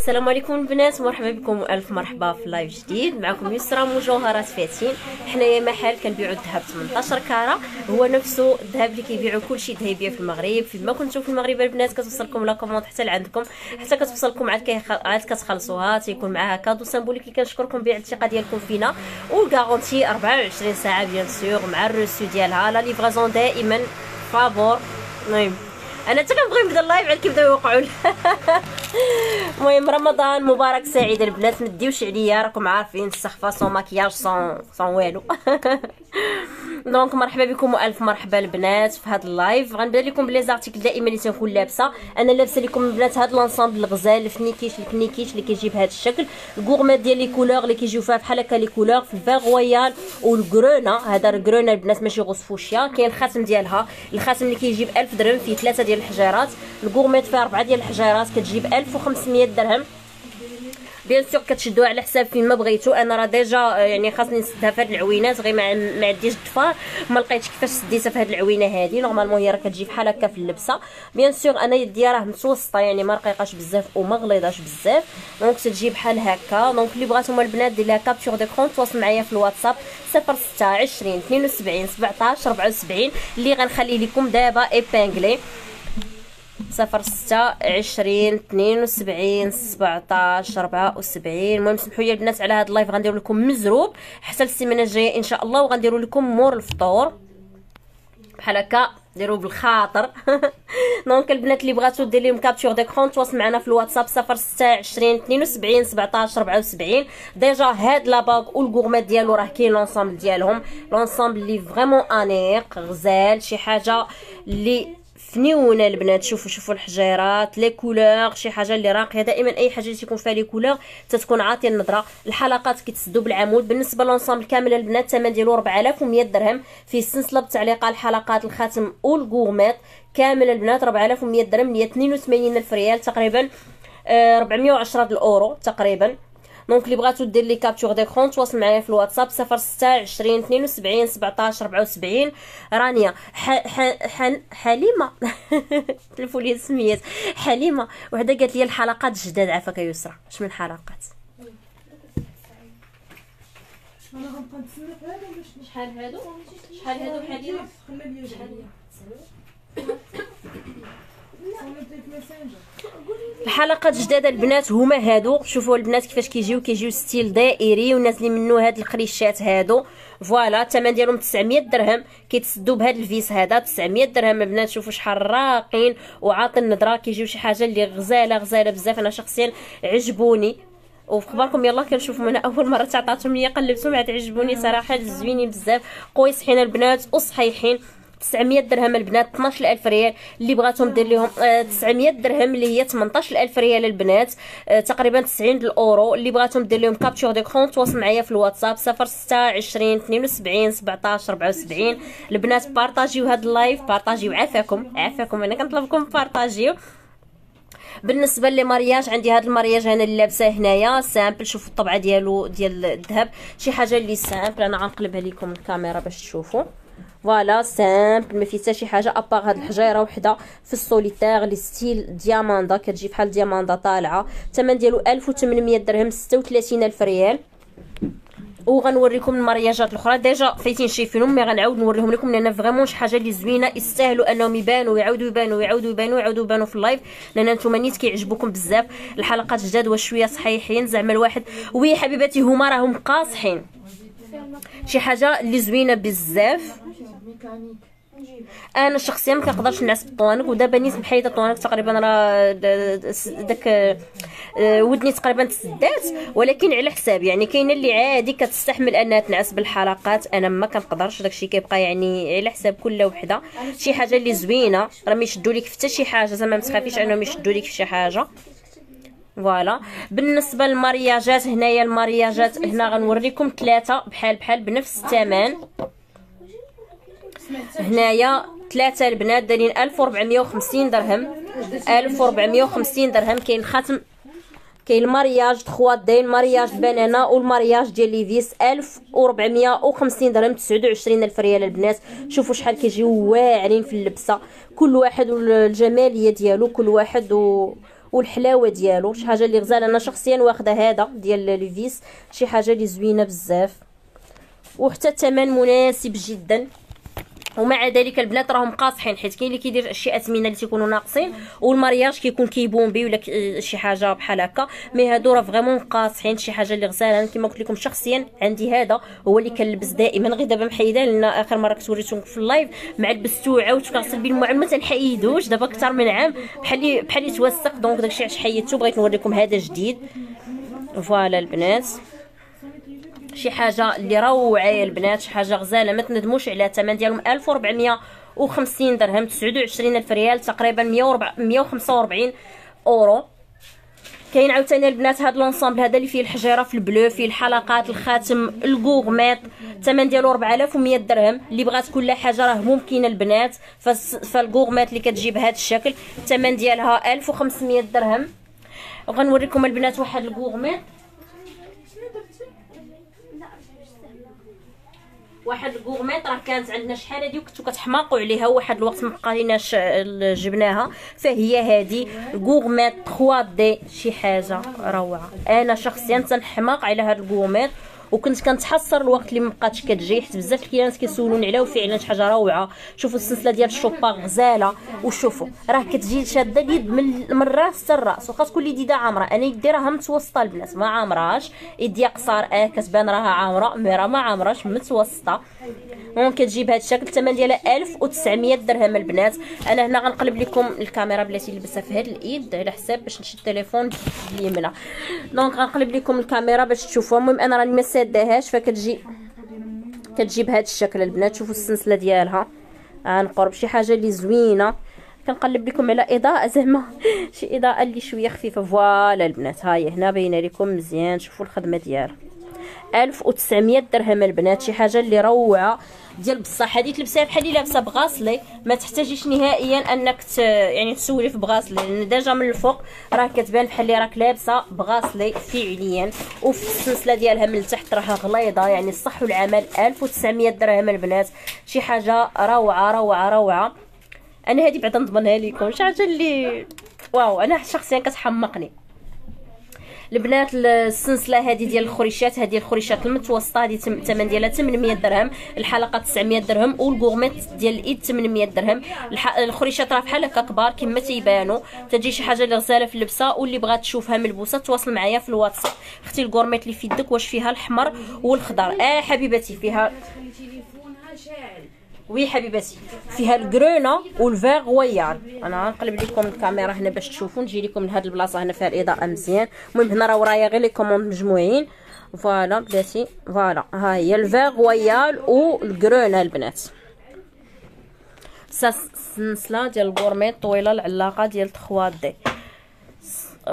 السلام عليكم البنات مرحبا بكم والف مرحبا في live جديد. معكم يسرا مجوهرات فاتين حنايا محل كنبيعوا الذهب 18 carats هو نفسه الذهب اللي كيبيعوا كلشي ذهبية في المغرب. فيما كنتو في المغرب البنات كتوصلكم la commande حتى لعندكم حتى كتوصلكم عاد. عاد كتخلصوها تيكون معاها cadeau symbolique كنشكركم بيع الثقه ديالكم فينا. وال garantie 24 ساعة bien sûr مع ال reçu ديالها. la livraison دائما فابور المهم أنا حتى كنبغي نبدا ال live عاد كيبداو يوقعوا المهم رمضان مبارك سعيد البنات ما تديوش عليا راكم عارفين السخفة sans maquillage sans sans والو donc مرحبا بكم وألف مرحبا البنات في هذا ال live. غنبدا لكم ب les articles دائما اللي تنكون لابسة. أنا لابسة لكم البنات هذا l'ensemble الغزال الفنيكيش الفنيكيش اللي كيجي بهذا الشكل. ال gourmette ديال les couleurs اللي كيجيو فيها بحال هكا les couleurs في ال vert royal وال grenat هذا ال grenat البنات ماشي rose fuchsia كاين الخاتم ديالها. الخاتم اللي كيجي ب 1000 درهم فيه ثلاثة ديال الحجيرات ال gourmette فيها أربعة ديال الحجيرات كتجي ب 1500 درهم. bien sûr كتشدوها على حساب فين ما بغيتو. أنا راه déjà آه، يعني خاصني نسدها في هاد العوينات غير ما ما عنديش الدفار ما لقيتش كيفاش سديتها في هاد العوينة هادي. normalement هي راه كتجي بحال هكا في اللبسة. bien sûr أنا يدي راه متوسطة يعني ما رقيقاش بزاف وما غليظاش بزاف. donc تجي بحال هكا. donc اللي بغاتهم البنات دير لها capture d'écran تواصل معايا في الواتساب 06 20 72 17 74 اللي غنخلي لكم دابا épinglé صفر ستة عشرين اثنين وسبعين سبعتاش ربعة وسبعين. المهم سمحوا لي البنات على هذا ال live غنديروا لكم مزروب. حتى السيمانة الجاية إن شاء الله وغنديروا لكم مور الفطور. بحال هكا ديروا بالخاطر. donc البنات اللي بغاتو دير لهم capture d'écran تواصل معنا في الواتساب 026 72 17 74 déjà هاد la bague وال gourmette ديالو راه كاين l'ensemble ديالهم. l'ensemble اللي vraiment انيق غزال شي حاجة اللي فنيونه البنات شوفوا شوفوا الحجيرات les couleurs شي حاجة اللي راقية. دائما أي حاجة اللي تيكون فيها les couleurs تتكون عاطية النظرة. الحلقات كيتسدوا بالعمود. بالنسبة l'ensemble كامل البنات الثمن ديالو 4100 درهم. فيه السلسله بالتعليقه الحلقات الخاتم وال gourmette كامل البنات 4100 درهم 182 ألف ريال تقريبا 410 آه، الأورو تقريبا. donc اللي بغاتو دير لي capture d'écran تواصل معايا في الواتساب 026 72 17 74 رانيا. حليمة. تلفوا لي السميات حليمة وحدة قالت لي الحلقات جداد عافاك يسرا اش من حلقات شحال هادو؟ شحال هادو حليمه شحال الحلقات جداد البنات هما هادو. شوفوا البنات كيفاش كيجيو كيجيو style دائري ونازلين منه هاد القريشات هادو. voilà الثمن ديالهم 900 درهم. كيتسدوا بهاد ال vis هذا 900 درهم. البنات شوفوا شحال راقين وعاطي النظرة. كيجيو شي حاجة اللي غزالة غزالة بزاف. أنا شخصيا عجبوني. وفي اخباركم يلا كنشوفوا من أول مرة. تعطاتهم ليا قلبتهم عاد عجبوني صراحة. زوينين بزاف. قويصحين البنات وصحيحين. 900 درهم البنات 12000 ريال اللي بغاتهم دير لهم 900 آه، درهم اللي هي 18000 ريال البنات آه، تقريبا 90 الأورو اللي بغاتهم دير لهم capture d'écran تواصل معايا في الواتساب 026 72 17 74 البنات بارطاجيو هذا ال live بارطاجيو عافاكم عافاكم أنا كنطلبكم بارطاجيو. بالنسبة les mariages عندي هذا ال mariage أنا اللي لابسة هنايا simple شوفوا الطبعة ديالو ديال الذهب. شي حاجة اللي simple أنا غنقلبها لكم الكاميرا باش تشوفوا. voilà simple ما فيه حتى شي حاجة. à part هاد الحجيره وحدة في ال solitaire les styles دياماندا كتجي بحال دياماندا طالعة. الثمن ديالو 1800 درهم 36000 ريال. وغنوريكم المارياجات الأخرى. déjà فايتين شايفينهم mais غنعاود نوريهم لكم لأن vraiment شي حاجة اللي زوينة. يستاهلوا أنهم يبانوا ويعاودوا يبانوا ويعاودوا يبانوا ويعاودوا يبانوا في ال live. لأن نتوما نيت كيعجبوكم بزاف. الحلقات جداد وشوية صحيحين زعما الواحد oui حبيباتي هما راهم قاصحين. شي حاجة اللي زوينة بزاف. أنا شخصيا ما كنقدرش نعس بالطوانك ودابا نيت محيده الطوانك تقريبا راه داك آه، ودني تقريبا تسدات ولكن على حساب. يعني كاينة اللي عادي كتستحمل أنها تنعس بالحلقات. أنا ما كنقدرش داكشي كيبقى يعني على حساب كل وحدة. شي حاجة اللي زوينة راه ما يشدوا لك حتى شي حاجة. زعما ما تخافيش إنهم يشدوا لك في شي حاجة. فوالا. بالنسبة للمارياجات هنايا المارياجات هنا غنوريكم ثلاثة بحال بحال بنفس الثمن. هنايا ثلاثة البنات دايرين 1450 درهم. 1450 درهم. كاين خاتم كاين ال mariage داين mariage بنانا وال mariage ديال les vis. 1450 درهم 29 ألف ريال البنات. شوفوا شحال كيجيو واعرين في اللبسة. كل واحد والجمالية ديالو كل واحد و والحلاوة ديالو شي حاجة اللي غزالة. أنا شخصيا واخدة هذا ديال les vis شي حاجة اللي زوينة بزاف. وحتى الثمن مناسب جدا. ومع ذلك البنات راهم قاصحين حيت كاين اللي كيدير شي اثمنه اللي تيكونوا ناقصين وال mariage كيكون كيبومبي ولا شي حاجة بحال هكا. mais هادو راه vraiment قاصحين شي حاجة اللي غزالة. كما قلت لكم شخصيا عندي هذا هو اللي كنلبس دائما غير دابا محيدة لأن آخر مرة كنت وريتكم في ال live مع لبستو وعاودت كنغسل به المعلم ما تنحيدوش دابا أكثر من عام. بحال بحال يتوسق donc داكشي علاش حيدته بغيت نوريكم هذا جديد. voilà البنات. شي حاجة اللي روعه يا البنات شي حاجة غزالة ما تندموش عليها الثمن ديالهم 1450 درهم 29 ألف ريال تقريبا 145 أورو. كاين عاوتاني البنات هاد l'ensemble هذا اللي فيه الحجيرة في ال bleu فيه الحلقات الخاتم ال gourmette الثمن ديالو 4100 درهم. اللي بغات كل حاجة راه ممكنة البنات فالكوغميط اللي كتجي بهذا الشكل الثمن ديالها 1500 درهم. وغنوريكم البنات واحد الكوغميط واحد الكوغميط راه كانت عندنا شحال هادي وكنتو كتحماقوا عليها واحد الوقت ما بقاليناش جبناها. فهي هادي الكوغميط 3 دي شي حاجة روعة. أنا شخصيا تنحماق على هاد الكوغميط وكنت كنتحسر الوقت اللي ما بقاتش كتجي حيت بزاف الكليانات كيسولوني عليها وفعلا شي حاجة روعة. شوفوا السلسلة ديال الشوبا غزالة. وشوفوا راه كتجي شادة اليد من الراس حتى الراس. واخا تكون يديها عامرة. أنا يدي راه متوسطة البنات ما عامراش يدي قصار آه كتبان راها عامرة. mais راه ما عامراش متوسطة. ممكن تجي بهذا الشكل. الثمن ديالها 1900 درهم البنات. أنا هنا غنقلب لكم الكاميرا بلاتي نلبسها في هاد الإيد على حساب باش نشد التليفون اليمنى. donc غنقلب لكم الكاميرا باش تشوفوها المهم أنا راني ما ساداهاش فكتجي كتجي بهذا الشكل البنات. شوفوا السلسلة ديالها. عن قرب شي حاجة اللي زوينة. كنقلب لكم على إضاءة زعما شي إضاءة اللي شوية خفيفة. voilà البنات. ها هي هنا باينة لكم مزيان. شوفوا الخدمة ديالها. 1900 درهم البنات. شي حاجة اللي روعة. ديال بصح هذه تلبسيها بحال اللي لابسة bracelet. ما تحتاجيش نهائيا أنك ت... يعني تسولي في bracelet لأن déjà من الفوق راه كتبان بحال اللي راك لابسة بغاسلي فعليا. وفي السلسلة ديالها من التحت راها غليظة يعني الصح والعمل 1900 درهم البنات. شي حاجة روعة روعة روعة. أنا هذه بعدا نضمنها لكم. شي حاجة اللي واو أنا شخصيا كتحمقني. البنات السلسله هذه ديال الخريشات هذه الخريشات المتوسطة هذه الثمن ديالها 800 درهم الحلقة 900 درهم والكورميت ديال الإيد 800 درهم. الخريشات راه بحال هكا كبار كما تيبانوا تجي شي حاجة اللي غزاله في اللبسه واللي بغات تشوفها ملبوسه تواصل معايا في الواتساب. أختي ال gourmette اللي في يدك واش فيها الحمر والخضر آه حبيبتي فيها. oui حبيباتي. فيها ال grenat وال vert royal أنا غنقلب لكم الكاميرا هنا باش تشوفوا نجي لكم لهاد البلاصة هنا فيها الإضاءة مزيان. المهم هنا راه ورايا غير les commandes مجموعين. voilà بلاتي voilà. ها هي ال vert royal وال grenat البنات. السلسله ديال ال gourmette طويلة العلاقة ديال 3 دي.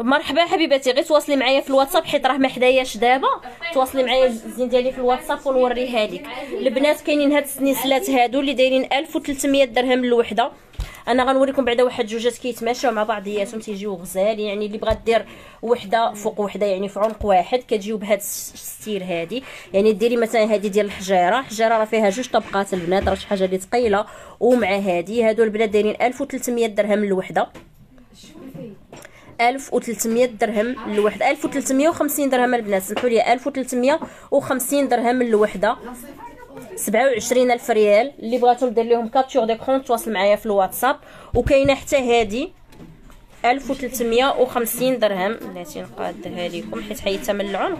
مرحبا حبيباتي غير تواصلي معايا في الواتساب حيت راه ما حداياش دابا. تواصلي معايا الزين ديالي في الواتساب ونوريها لك. البنات كاينين هاد السنيسلات هادو اللي دايرين 1300 درهم الوحده أنا غنوريكم بعدا واحد جوجات كيتماشاو مع بعضياتهم تيجيو غزال يعني اللي بغات دير وحدة فوق وحدة يعني في عنق واحد كتجيو بهاد ال style هادي. يعني ديري مثلا هادي ديال الحجيره الحجيره راه فيها جوج طبقات البنات راه شي حاجة اللي ثقيلة ومع هادي. هادو البنات دايرين 1300 درهم الوحده 1300 درهم الوحده 1350 درهم البنات سمحوا لي 1350 درهم الوحده 27000 ريال. اللي بغاتو ندير لهم كابتور ديكرون تواصل معايا في الواتساب. وكاينة حتى هذه 1350 درهم. بلاتي نقادها لكم حيت حيدتها من العنق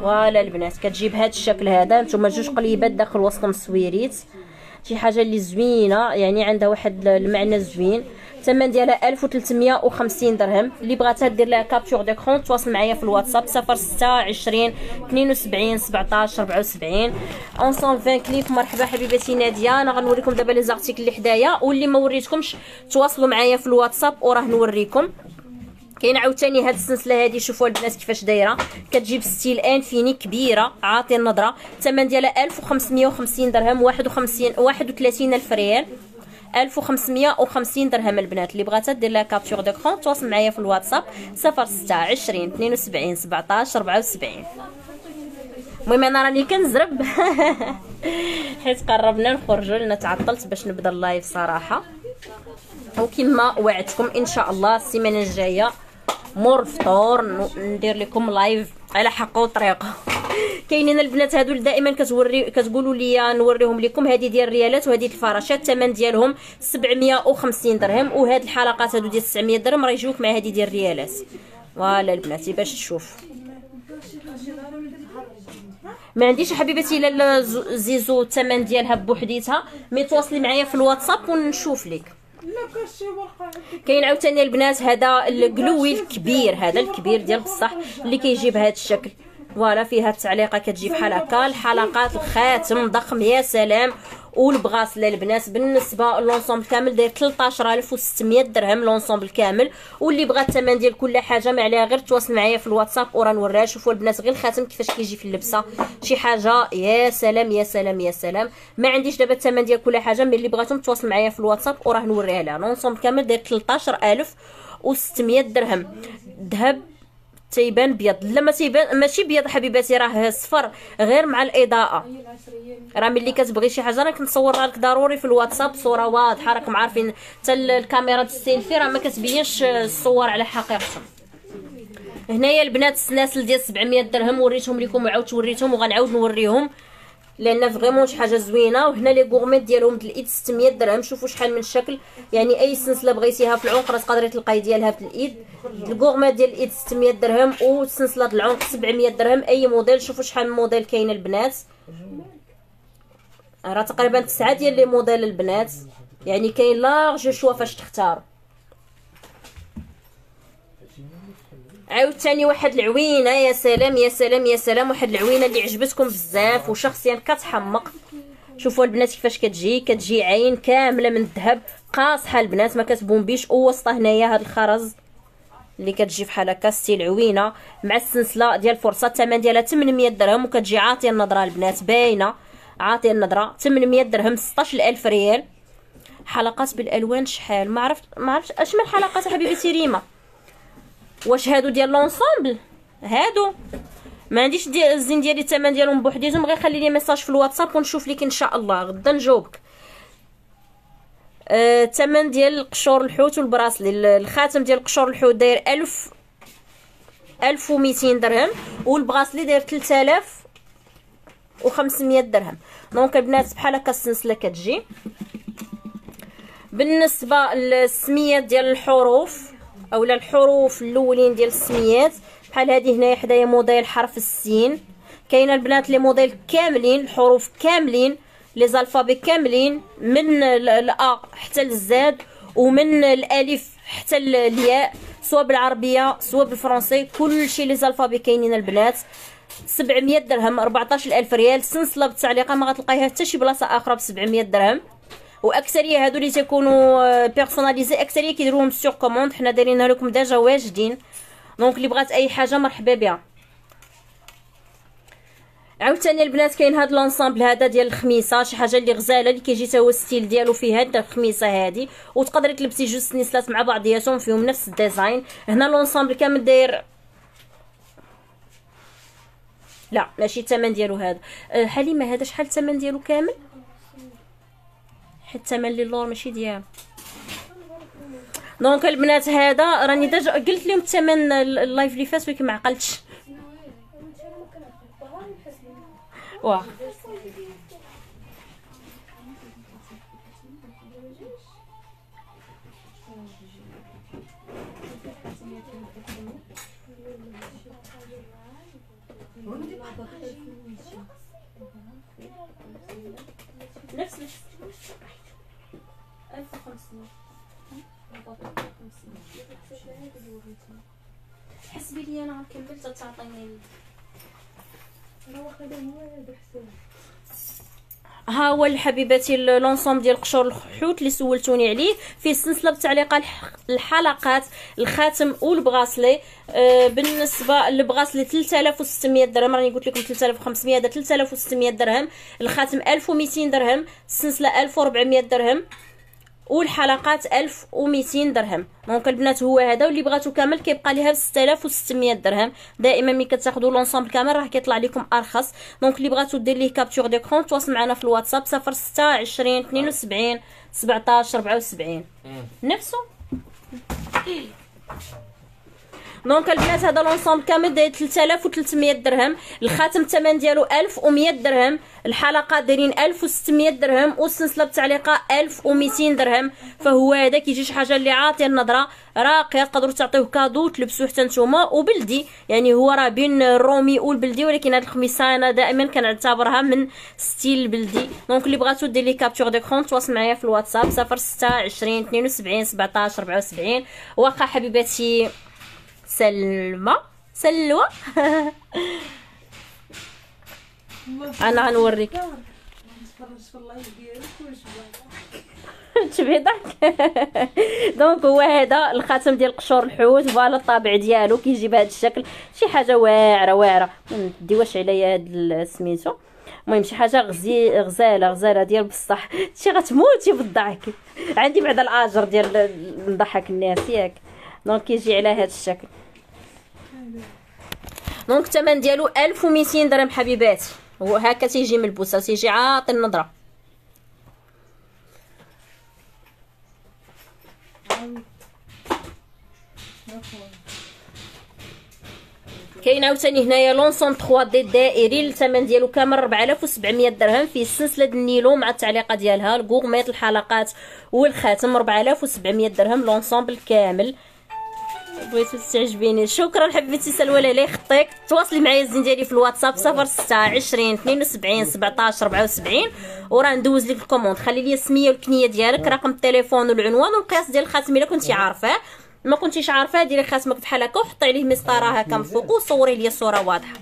voilà البنات كتجي بهذا الشكل هذا. نتوما جوج قليبات داخل وسطهم سويريت شي حاجة اللي زوينة يعني عندها واحد المعنى زوين. الثمن ديالها 1350 درهم. اللي بغاتها دير لها capture d'écran تواصل معايا في الواتساب 06 72 17 74 20 كليف مرحبا حبيبتي نادية. أنا غنوريكم دابا les articles اللي حدايا. واللي ما وريتكمش تواصلوا معايا في الواتساب وراه نوريكم. كاين عاوتاني هاد السلسلة هادي. شوفوا البنات كيفاش دايرة. كتجيب style infini كبيرة. عاطي النظرة. الثمن ديالها 1550 درهم. 51 31 ألف ريال. 1550 درهم البنات. اللي بغاتها دير لها capture d'écran تواصل معايا في الواتساب 06 20 72 17 74 المهم أنا راني كنزرب. حيت قربنا نخرجوا لنا تعطلت باش نبدا ال live صراحة. وكما وعدتكم إن شاء الله السيمانة الجاية مور الفطور ندير لكم live على حق وطريقة. كاينين البنات هادو دائما كتوري كتقولوا لي نوريهم لكم. هذه ديال الريالات وهذه الفراشات الثمن ديالهم 750 درهم. وهاد الحلقات هادو ديال 900 درهم راه يجيوك مع هذه ديال الريالات. voilà البنات باش تشوف. ما عنديش حبيبتي إلا زيزو الثمن ديالها بوحديتها. mais تواصلي معايا في الواتساب ونشوف لك. كاين عاوتاني البنات هذا ال clou الكبير هذا الكبير ديال بصح اللي كيجي بهذا الشكل. voilà فيها التعليقة كتجي بحال هكا. الحلقات الخاتم ضخم يا سلام. وال bracelet البنات بالنسبة l'ensemble كامل داير 13600 درهم l'ensemble كامل. واللي بغى الثمن ديال كل حاجة ما عليها غير تواصل معايا في الواتساب وراه نوريها شوفوا البنات غير الخاتم كيفاش كيجي في اللبسة. شي حاجة يا سلام يا سلام يا سلام. ما عنديش دابا الثمن ديال كل حاجة ملي بغاتهم تواصل معايا في الواتساب وراه نوريها لها. l'ensemble كامل داير 13600 درهم. ذهب تيبان بيض. لا ما تيبان ماشي بيض حبيباتي راه صفر غير مع الإضاءة. راه ملي كتبغي شي حاجة راك نصورها لك ضروري في الواتساب صورة واضحة راكم عارفين حتى الكاميرا السيلفي راه ما كتبينش الصور على حقيقتهم. هنايا البنات السلاسل ديال 700 درهم وريتهم لكم وعاودت وريتهم وغنعاود نوريهم. لأن vraiment شي حاجة زوينة وهنا les gourmettes ديالهم الايد 600 درهم. شوفوا شحال من الشكل يعني أي سلسلة بغيتيها في العنق راه تقدري تلقاي ديالها في الإيد. ال gourmette ديال الإيد 600 درهم وسلسلة العنق 700 درهم. أي موديل شوفوا شحال من موديل كاين البنات. راه تقريبا تسعة ديال les modèles البنات. يعني كاين large choix فاش تختاروا عاوتاني واحد العوينة يا سلام يا سلام يا سلام. واحد العوينة اللي عجبتكم بزاف وشخصيا كتحمق. شوفوا البنات كيفاش كتجي كتجي عين كاملة من الذهب قاصحة البنات ما كتبومبيش. ووسطها هنايا هاد الخرز اللي كتجي فحال هكا ستيل عوينة مع السلسلة ديال الفرصة الثمن ديالها 800 درهم. وكتجي عاطية النظرة البنات باينة. عاطية النظرة 800 درهم 16000 ريال. حلقات بالألوان شحال؟ ما عرفت ما عرفتش اش من حلقات حبيبتي ريما. واش هادو ديال l'ensemble هادو. ما عنديش دي الزين ديالي الثمن ديالهم بوحديتهم غير خلي لي message في الواتساب ونشوف لك إن شاء الله. غدا نجاوبك. الثمن أه ديال قشور الحوت وال bracelet. الخاتم ديال قشور الحوت داير 1000 1200 درهم وال bracelet داير 3500 درهم. donc البنات بحال هكا السلسلة كتجي. بالنسبة للسميات ديال الحروف أولا الحروف الأولين ديال السميات. بحال هذه هنايا حدايا موديل حرف السين. كاينة البنات لي موديل كاملين الحروف كاملين لي زالفابي كاملين من الأ حتى للزاد ومن الألف حتى الياء سواء بالعربية سواء بالفرنسي كلشي لي زالفابي كاينين البنات. 700 درهم 14000 ريال. سلسله بالتعليقة ما غتلقايها حتى شي بلاصة أخرى ب 700 درهم. واكثريه هادو اللي تيكونوا personnalisés اكثريه كيديروهم sur commande حنا دايرينها لكم déjà واجدين donc اللي بغات أي حاجة مرحبا بها عاوتاني البنات كاين هاد l'ensemble هذا ديال الخميسة شي حاجة اللي غزالة اللي كيجي تا هو ال style ديالو فيه هاد الخميسة هادي. وتقدري تلبسي جوج سنيسلات مع بعضياتهم فيهم نفس ال design. هنا l'ensemble كامل داير لا ماشي الثمن ديالو هذا. أه حليمة هذا شحال الثمن ديالو كامل؟ حتى الثمن اللور ماشي ديالو donc البنات هذا راني déjà قلت لهم الثمن ال live اللي فات ولكن ما عقلتش. واه. حسبي لي أنا كملت تعطيني ها هو الحبيباتي l'ensemble ديال قشور الحوت اللي سولتوني عليه فيه سلسلة بتعليق الحلقات الخاتم وال bracelet. آه بالنسبة لل bracelet 3600 درهم. راني قلت لكم 3500 هذا 3600 درهم. الخاتم 1200 درهم. السلسلة 1400 درهم. والحلقات 1200 درهم. donc البنات هو هذا واللي بغاتو كامل كيبقى ليها ب 6600 درهم. دائما ملي كتاخذوا l'ensemble كامل راه كيطلع لكم أرخص. donc اللي بغاتو دير ليه capture d'écran تواصل معنا في الواتساب 06 20 72 17 74 نفسه. donc البنات هذا l'ensemble كامل داير 3300 درهم الخاتم الثمن ديالو 1100 درهم الحلقات دايرين 1600 درهم والسلسلة بالتعليقه 1200 درهم. فهو هذا كيجي شي حاجة اللي عاطية النظرة راقية تقدروا تعطيوه cadeau تلبسوه حتى نتوما وبلدي. يعني هو راه بين الرومي والبلدي ولكن هاد الخميسه أنا دائما كنعتبرها من style البلدي donc اللي بغاتو دير لي capture d'écran تواصل معايا في الواتساب 06 20 72 17 74 واخا حبيباتي سلمى. سلوى. أنا غنوريك تشبه ضحك donc هو هذا الخاتم ديال قشور الحوت voilà الطابع ديالو كيجي بهذا الشكل. شي حاجة واعرة واعرة. ديواش عليا هاد سميتو. المهم شي حاجة غزي غزالة غزالة ديال بصح. شي غتموتي بالضحك. عندي بعدا الآجر ديال نضحك الناس ياك. donc كيجي على هذا الشكل. donc الثمن ديالو 1200 درهم حبيباتي. هو هكا تيجي ملبوسه تيجي عاطي النظرة. كاين عاوتاني هنايا l'ensemble 3D دائري الثمن ديالو كامل 4700 درهم فيه السلسله النيلو مع التعليقة ديالها ال gourmette الحلقات والخاتم 4700 درهم l'ensemble كامل. بغيتو تستعجبيني شكرا حبيتي سلوى لي خطيك. تواصلي معايا الزين ديالي في الواتساب 06 20 72 17 74 وراه ندوز لك ال commande. خلي لي السمية والكنية ديالك رقم التليفون والعنوان والقياس ديال الخاتم الا كنتي عارفاه ما كنتيش عارفاه ديري خاتمك بحال هكا وحطي عليه مسطرة هكا من فوق وصوري لي الصورة واضحة.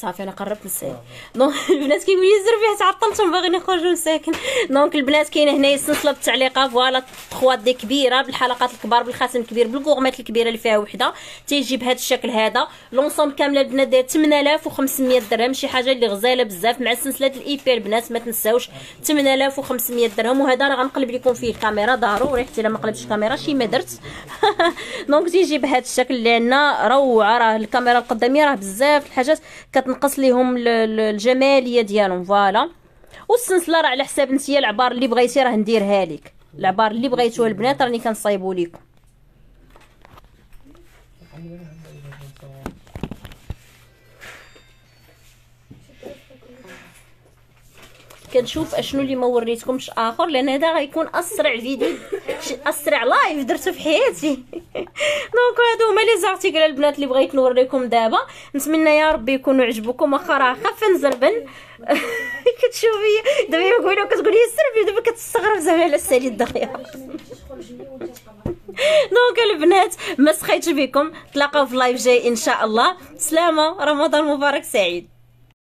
صافي أنا قربت نسالي donc البنات كيقول لي زربي تعطلتهم باغيين يخرجوا ساكن donc البنات كاينة هنايا السلسلة بالتعليقه voilà 3D كبيرة بالحلقات الكبار بالخاتم الكبير بال gourmette الكبيرة اللي فيها وحدة. تيجي بهذا الشكل هذا. l'ensemble كاملة البنات داير 8500 درهم شي حاجة اللي غزالة بزاف مع سلسلة ال épi البنات ما تنساوش 8500 درهم. وهذا راه غنقلب لكم فيه الكاميرا ضروري حتى إلا ما قلبتش الكاميرا شي ما درت. donc تيجي بهذا الشكل لأن روعة راه الكاميرا القدامية راه بزاف الحاجات. كتنقص ليهم الجمالية ديالهم voilà. والسلسله راه على حساب نتيا العبار اللي بغيتي راه نديرها لك. العبار اللي بغيتوها البنات راني كنصايبو لكم كنشوف اشنو اللي ما وريتكمش آخر لأن هذا غيكون أسرع فيديو أسرع live درته في حياتي. donc هادو هما les articles البنات اللي بغيت نوريكم دابا. نتمنى يا ربي يكونوا عجبوكم. واخا راه خف نزربن كتشوفي دابا يقولوا كتقولي سربي دابا كتستغرب زعما على السالي دغيا donc البنات ما سخيتش بكم. تلاقاو في live جاي إن شاء الله. سلامة. رمضان مبارك سعيد.